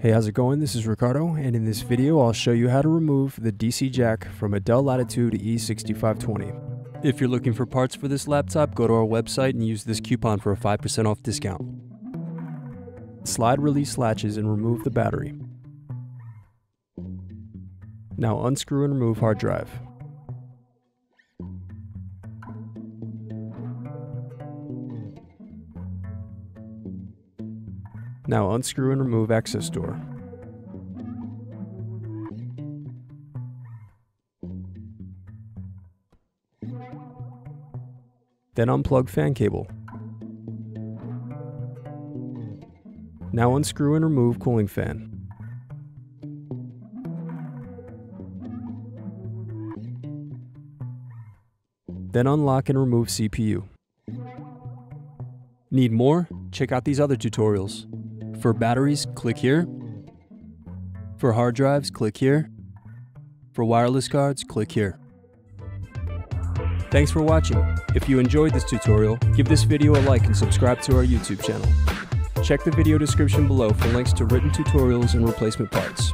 Hey, how's it going? This is Ricardo, and in this video, I'll show you how to remove the DC jack from a Dell Latitude E6520. If you're looking for parts for this laptop, go to our website and use this coupon for a 5% off discount. Slide release latches and remove the battery. Now unscrew and remove hard drive. Now unscrew and remove access door. Then unplug fan cable. Now unscrew and remove cooling fan. Then unlock and remove CPU. Need more? Check out these other tutorials. For batteries, click here. For hard drives, click here. For wireless cards, click here. Thanks for watching. If you enjoyed this tutorial, give this video a like and subscribe to our YouTube channel. Check the video description below for links to written tutorials and replacement parts.